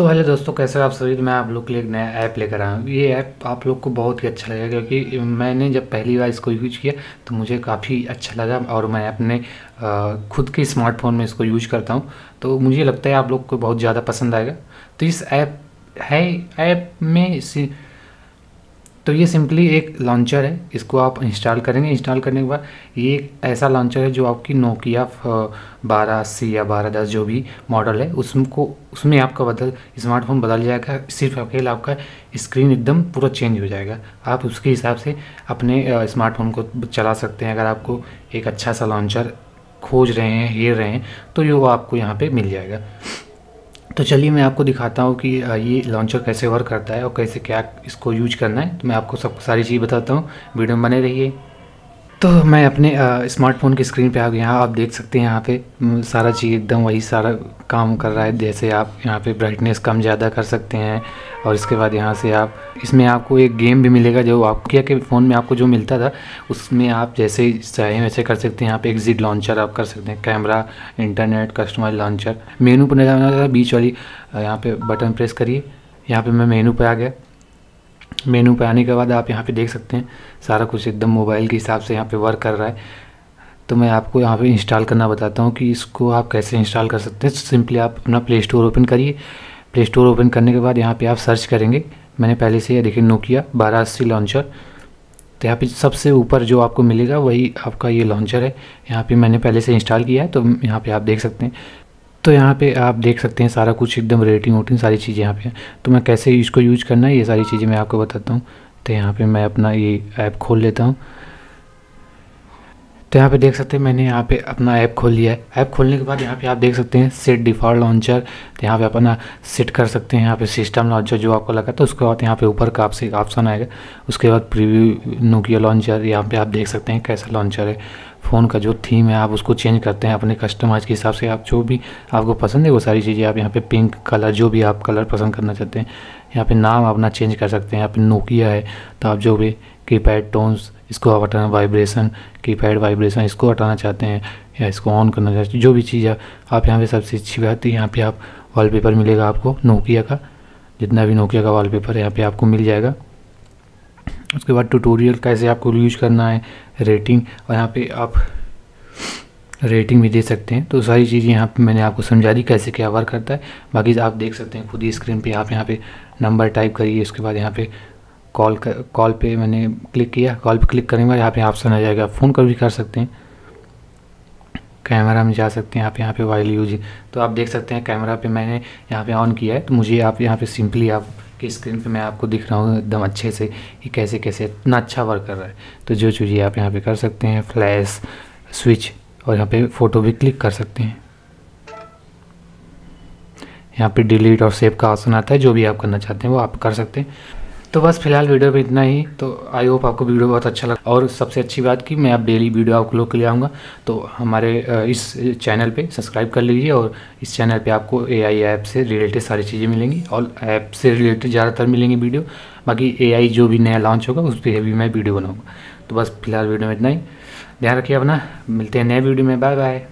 तो हेलो दोस्तों, कैसे हो आप सभी? मैं आप लोग के लिए एक नया ऐप लेकर आया हूँ। ये ऐप आप लोग को बहुत ही अच्छा लगेगा क्योंकि मैंने जब पहली बार इसको यूज़ किया तो मुझे काफ़ी अच्छा लगा और मैं अपने खुद के स्मार्टफ़ोन में इसको यूज़ करता हूँ। तो मुझे लगता है आप लोग को बहुत ज़्यादा पसंद आएगा। तो इस ऐप है, ऐप में तो ये सिंपली एक लॉन्चर है, इसको आप इंस्टॉल करेंगे। इंस्टॉल करने के बाद ये एक ऐसा लॉन्चर है जो आपकी नोकिया बारह अस्सी या बारह दस जो भी मॉडल है, उसको, उसमें आपका बदल स्मार्टफ़ोन बदल जाएगा। सिर्फ़ अकेला आपका स्क्रीन एकदम पूरा चेंज हो जाएगा। आप उसके हिसाब से अपने स्मार्टफ़ोन को चला सकते हैं। अगर आपको एक अच्छा सा लॉन्चर खोज रहे हैं, हेर रहे हैं तो ये वो आपको यहाँ पर मिल जाएगा। तो चलिए मैं आपको दिखाता हूँ कि ये लॉन्चर कैसे वर्क करता है और कैसे क्या इसको यूज़ करना है। तो मैं आपको सब, सारी चीज़ बताता हूँ। वीडियो में बने रहिए। तो मैं अपने स्मार्टफ़ोन की स्क्रीन पे आ गया। यहाँ आप देख सकते हैं यहाँ पे सारा चीज़ एकदम वही सारा काम कर रहा है। जैसे आप यहाँ पे ब्राइटनेस कम ज़्यादा कर सकते हैं और इसके बाद यहाँ से आप, इसमें आपको एक गेम भी मिलेगा जो आप क्या के फ़ोन में आपको जो मिलता था, उसमें आप जैसे चाहें वैसे कर सकते हैं। यहाँ पे एग्जिट लॉन्चर आप कर सकते हैं camera internet customise launcher menu पर जाना था, बीच वाली यहाँ पर बटन प्रेस करिए। यहाँ पर मैं मेनू पर आ गया। मेनू पे आने के बाद आप यहाँ पे देख सकते हैं, सारा कुछ एकदम मोबाइल के हिसाब से यहाँ पे वर्क कर रहा है। तो मैं आपको यहाँ पे इंस्टॉल करना बताता हूँ कि इसको आप कैसे इंस्टॉल कर सकते हैं। सिंपली आप अपना प्ले स्टोर ओपन करिए। प्ले स्टोर ओपन करने के बाद यहाँ पे आप सर्च करेंगे। मैंने पहले से यह देखिए नोकिया बारह अस्सी लॉन्चर तो यहाँ पे सबसे ऊपर जो आपको मिलेगा वही आपका ये लॉन्चर है। यहाँ पे मैंने पहले से इंस्टॉल किया है तो यहाँ पे आप देख सकते हैं। तो यहाँ पे आप देख सकते हैं सारा कुछ एकदम रेटिंग वोटिंग सारी चीज़ें यहाँ पे हैं। तो मैं कैसे इसको यूज़ करना है, ये सारी चीज़ें मैं आपको बताता हूँ। तो यहाँ पे मैं अपना ये ऐप खोल लेता हूँ। तो यहाँ पे देख सकते हैं मैंने यहाँ पे अपना ऐप खोल लिया है ऐप खोलने के बाद यहाँ पे आप देख सकते हैं सेट डिफ़ॉल्ट लॉन्चर तो यहाँ पे अपना सेट कर सकते हैं यहाँ पे सिस्टम लॉन्चर जो आपको लगा था उसके बाद यहाँ पे ऊपर का आपसे एक ऑप्शन आएगा उसके बाद प्रीव्यू नोकिया लॉन्चर यहाँ पे आप देख सकते हैं कैसा लॉन्चर है फ़ोन का जो थीम है आप उसको चेंज करते हैं अपने कस्टमाइज के हिसाब से आप जो भी आपको पसंद है वो सारी चीज़ें आप यहाँ पे पिंक कलर जो भी आप कलर पसंद करना चाहते हैं यहाँ पे नाम अपना चेंज कर सकते हैं यहाँ पे नोकिया है तो आप जो भी कीपैड टोन्स इसको आप हटाना वाइब्रेशन कीपैड वाइब्रेशन इसको हटाना चाहते हैं या इसको ऑन करना चाहते हैं, जो भी चीज़ है आप यहाँ पे सबसे अच्छी बात है, यहाँ पे आप वॉलपेपर मिलेगा आपको नोकिया का, जितना भी नोकिया का वॉलपेपर यहाँ पे आपको मिल जाएगा। उसके बाद ट्यूटोरियल कैसे आपको यूज़ करना है रेटिंग और यहाँ पे आप रेटिंग भी दे सकते हैं। तो सारी चीज़ें यहाँ पे मैंने आपको समझा दी, कैसे क्या वर्क करता है। बाकी आप देख सकते हैं, खुद ही स्क्रीन पे आप यहाँ पे नंबर टाइप करिए, उसके बाद यहाँ पे कॉल कॉल पे मैंने क्लिक किया। कॉल पे क्लिक करने के बाद यहाँ पे ऑप्शन आ जाएगा। फ़ोन कर भी कर सकते हैं। कैमरा में जा सकते हैं आप यहाँ पे वाइल यूज़। तो आप देख सकते हैं कैमरा पे मैंने यहाँ पे ऑन किया है। तो मुझे आप यहाँ पे सिंपली आप की स्क्रीन पे मैं आपको दिख रहा हूँ एकदम अच्छे से कि कैसे कैसे इतना अच्छा वर्क कर रहा है। तो जो चीज़ें आप यहाँ पे कर सकते हैं, फ्लैश, स्विच और यहाँ पे फ़ोटो भी क्लिक कर सकते हैं। यहाँ पे डिलीट और सेव का ऑप्शन आता है। जो भी आप करना चाहते हैं वो आप कर सकते हैं। तो बस फ़िलहाल वीडियो में इतना ही। तो आई होप आपको वीडियो बहुत अच्छा लगा। और सबसे अच्छी बात कि मैं अब डेली वीडियो आप लोग के लिए आऊँगा। तो हमारे इस चैनल पे सब्सक्राइब कर लीजिए और इस चैनल पे आपको ए आई ऐप से रिलेटेड सारी चीज़ें मिलेंगी। और ऐप से रिलेटेड ज़्यादातर मिलेंगी वीडियो। बाकी ए आई जो भी नया लॉन्च होगा, उस पर भी मैं वीडियो बनाऊँगा। तो बस फ़िलहाल वीडियो में इतना ही। ध्यान रखिए अपना। मिलते हैं नए वीडियो में। Bye bye